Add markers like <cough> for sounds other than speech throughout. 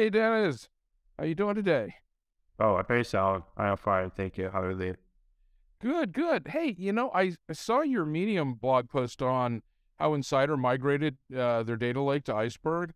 Hey, Deniz. How you doing today? Oh, hey, Sal. I am fine. Thank you. How are you? Good, good. Hey, you know, I, I saw your Medium blog post on how Insider migrated uh, their data lake to Iceberg,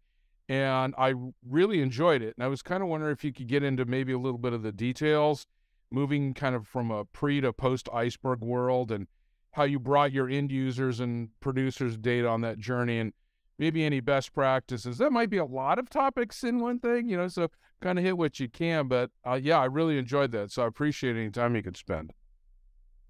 and I really enjoyed it. And I was kind of wondering if you could get into maybe a little bit of the details, moving kind of from a pre to post Iceberg world, and how you brought your end users and producers data on that journey, and maybe any best practices. That might be a lot of topics in one thing, you know, so kind of hit what you can. But uh, yeah, I really enjoyed that. So I appreciate any time you could spend.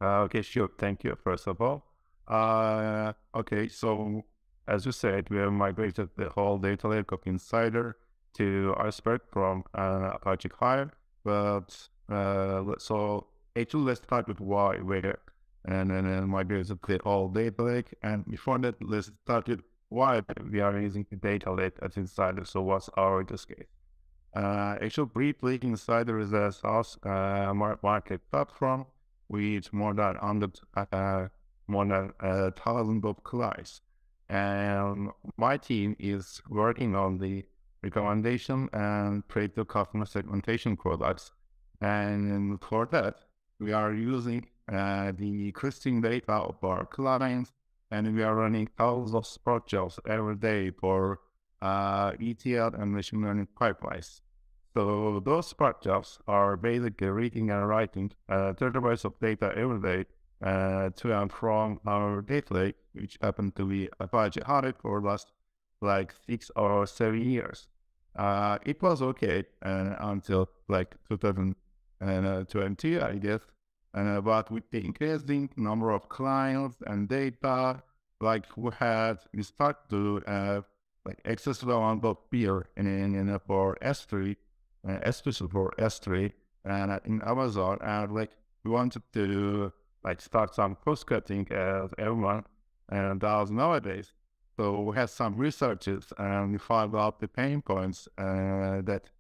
Uh, okay, sure. Thank you, first of all. Uh, okay, so as you said, we have migrated the whole data lake of Insider to Iceberg from uh, Apache Hive. But uh, so actually, let's start with why we're and then migrated the whole data lake. And before that, let's start with why we are using the data lake as Insider. So what's our use case? Uh, actually, briefly, Insider is a SaaS uh, market platform with more than 100, uh, more than a thousand of clients. And my team is working on the recommendation and predictive customer segmentation products. And for that, we are using uh, the existing data of our clients and we are running thousands of Spark jobs every day for uh, ETL and machine learning pipelines. So those Spark jobs are basically reading and writing uh, terabytes of data every day uh, to and from our data lake, which happened to be Apache Hadoop for last like six or seven years. Uh, it was okay uh, until like 2020, I guess. Uh, but with the increasing number of clients and data, like we had, we start to have like excessive amount of beer in, in, in for S3, uh, especially for S3 and in Amazon, and like we wanted to like start some cost cutting as everyone and does nowadays. So we had some researches and we found out the pain points uh, that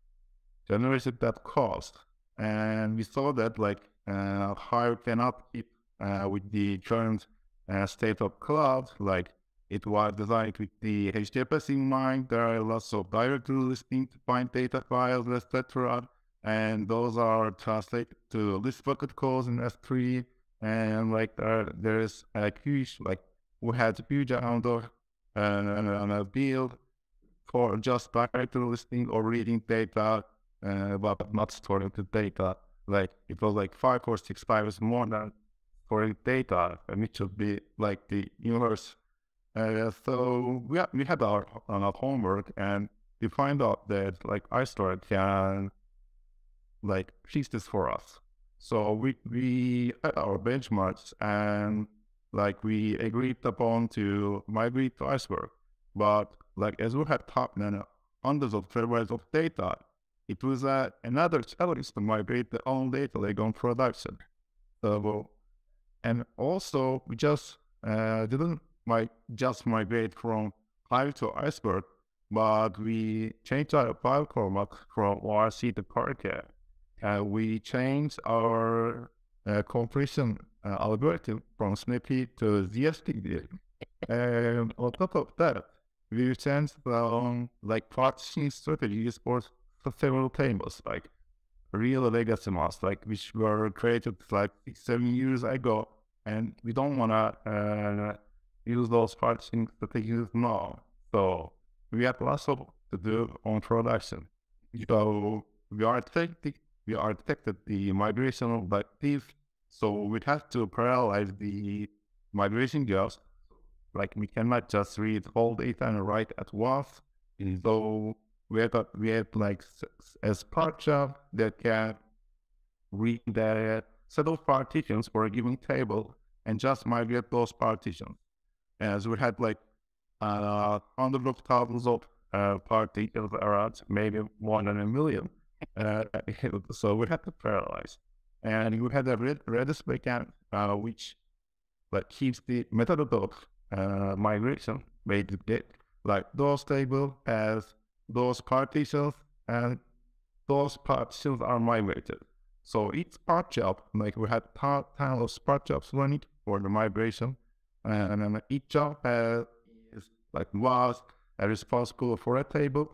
generated that cost. And we saw that like uh, Hive cannot keep uh, with the current uh, state of cloud, like it was designed with the HDFS in mind. There are lots of directory listing to find data files, etc. And those are translated to list bucket calls in S3 and like uh, there's a huge like we had a huge amount of uh, build for just directory listing or reading data, uh, but not storing the data. Like it was like five or six times more than storing data, and it should be like the universe. Uh, so we we had our, our homework, and we find out that like iStore can like fix this for us. So we we had our benchmarks and like we agreed upon to migrate to Iceberg. But like as we had top and hundreds of terabytes of data, it was uh, another challenge to migrate the own data lake on production. So and also we just uh, didn't like just migrate from Hive to Iceberg, but we changed our file format from ORC to Parquet uh, we changed our uh, compression uh, algorithm from Snappy to ZSTD. and on top of that, we changed um, like partitioning strategies for several tables, like real legacy masks, like which were created like six, seven years ago, and we don't want to uh, use those partitioning strategies now. So we have lots of to do on production. So we are taking we architected the migration of objective. So we have to parallelize the migration jobs. Like we cannot just read whole data and write at once. Mm-hmm. So we have we have like a job that can read the set of partitions for a given table and just migrate those partitions. As we had like uh, hundreds of thousands of uh, partitions around, maybe more than a million. Uh, <laughs> so we had to parallelize. And we had a Redis backend, uh, which like keeps the method of uh, migration basically like those table as those partitions and those partitions are migrated. So each part job, like we had ton of Spark jobs running for the migration, and then each job is like was responsible for a table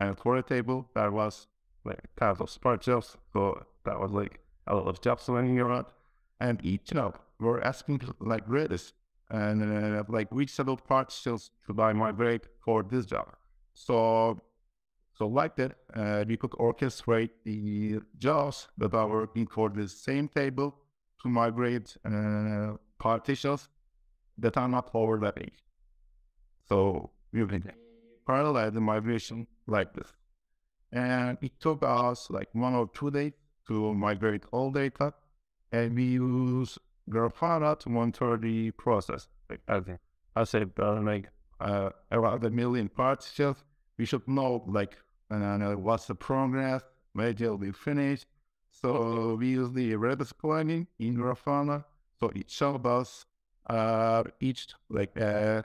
And for the table, there was like kind of Spark jobs. So that was like a lot of jobs running around. And each job, we're asking like Redis and uh, like which set of partitions should I migrate for this job. So so like that, uh, we could orchestrate the jobs that are working for the same table to migrate uh, partitions that are not overlapping. So we can parallelize the migration like this. And it took us like one or two days to migrate all data. And we use Grafana to monitor the process. As I said, uh, like uh, around a million partitions, we should know like uh, what's the progress, where will be finished. So we use the Redis plugin in Grafana. So it shows us uh, each like uh,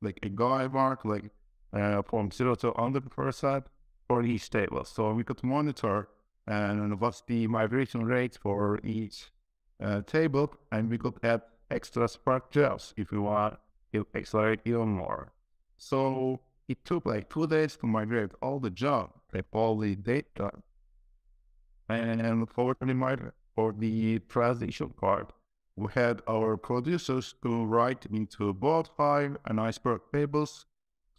like a guide mark like uh, from zero to hundred percent for each table. So we could monitor and what's the migration rate for each uh, table, and we could add extra Spark jobs if we want to accelerate even more. So it took like two days to migrate all the jobs, like all the data. And for the, for the transition part, we had our producers to write into both Hive and Iceberg tables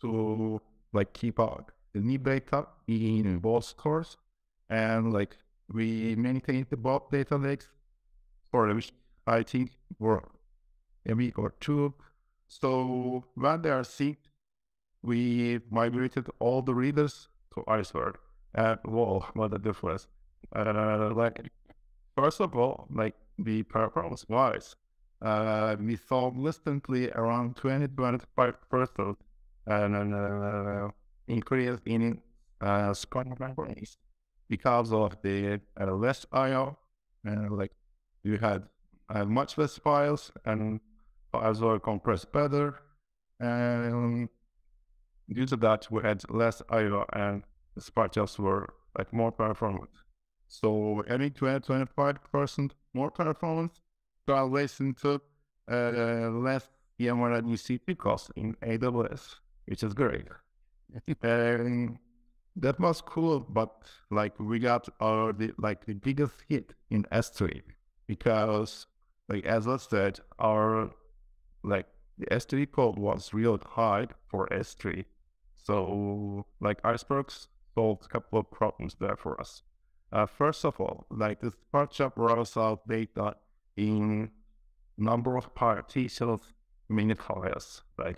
to like keep out the new data in both stores. And like we maintained the both data lakes for which I think were a week or two. So when they are synced, we migrated all the readers to Iceberg. And whoa, <laughs> what a difference. Uh, like, first of all, like the performance wise, uh, we saw instantly around 20 25% and uh, increase in uh, squad memories because of the uh, less IO and like you had uh, much less files and files were compressed better and due to that, we had less IO and the spark were like more performant. So having 20 25% more performance translates into uh, less VMware administrative cost in AWS, which is great. <laughs> and that was cool, but like we got our the, like the biggest hit in S3 because like as I said, our like the S3 code was real high for S3 so, like icebergs solved a couple of problems there for us. Uh, first of all, like the Spark job rolls out data in number of partitions minute files. Like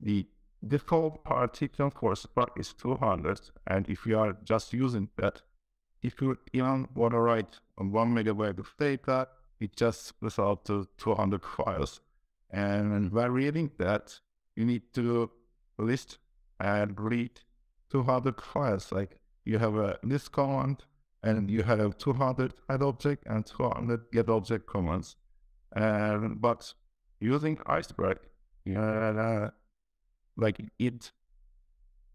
the default partition for Spark is 200, and if you are just using that, if you even want to write on one megabyte of data, it just out to 200 files. And by reading that, you need to list and read 200 files. Like you have a list command and you have 200 head object and 200 get object commands. And but using Iceberg, uh, like it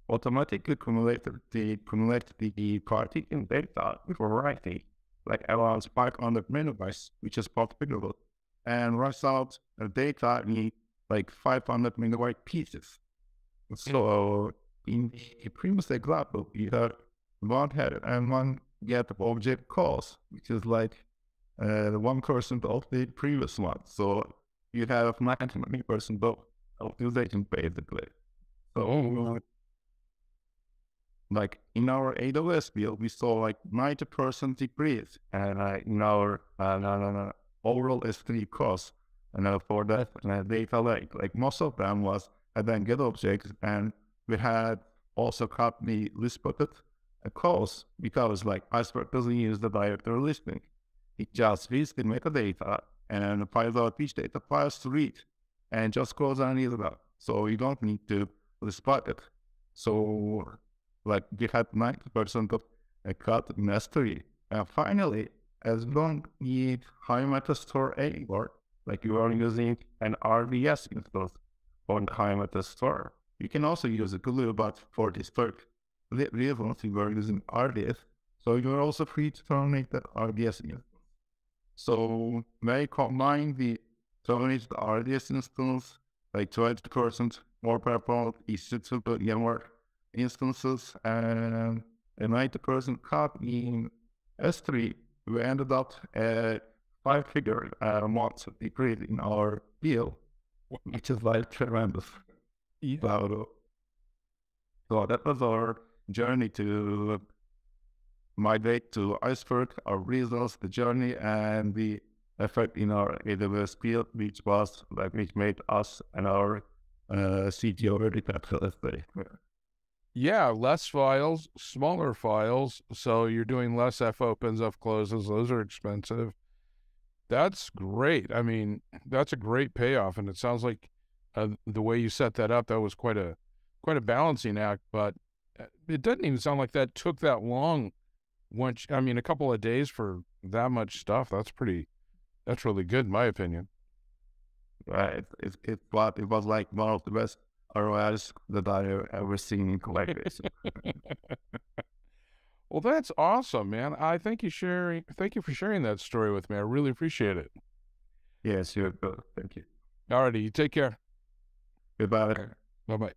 automatically accumulated the accumulated the partition data before writing, like around 500 megabytes, which is configurable, and writes out the data in like 500 megabyte pieces. So in the previous example, you have one head and one get object calls, which is like uh, one percent of the previous one. So you have 90 percent of utilization basically. So oh. like in our AWS build, we saw like 90 percent decrease, and uh, in our uh, no, no, no, overall S3 cost, and uh, for that uh, data lake, like most of them was and then get objects. And we had also company list bucket a calls because like Iceberg doesn't use the directory listing. It just reads the metadata and finds out which data files to read and just goes and reads it out. So you don't need to list bucket. So like we had 90% of a cut in S3. And finally, as you don't need Hive metastore anymore, like you are using an RDS instance, on at the store. You can also use a glue, but for this work, recently we're using RDS, so you're also free to terminate the RDS instance. So may combine the terminate the RDS instance like 20% more performant is simple VMware instances and a 90% cut in S3, we ended up at five figure uh, months decrease in our bill, which is like tremendous. Yeah. So, so that was our journey to migrate to Iceberg, our results, the journey, and the effect in our AWS field, which was like which made us and our uh, CTO very let's say. Yeah, less files, smaller files. So you're doing less F opens, F closes. Those are expensive. That's great. I mean, that's a great payoff, and it sounds like uh, the way you set that up, that was quite a quite a balancing act. But uh, it doesn't even sound like that took that long. Once I mean, a couple of days for that much stuff. That's pretty. That's really good, in my opinion. Right. It, it, it, it was like one of the best ROIs that I ever seen in Collaborate. <laughs> well, that's awesome, man. I thank you sharing. Thank you for sharing that story with me. I really appreciate it. Yes, you're good. Thank you. Alrighty, you take care. Goodbye. Bye bye.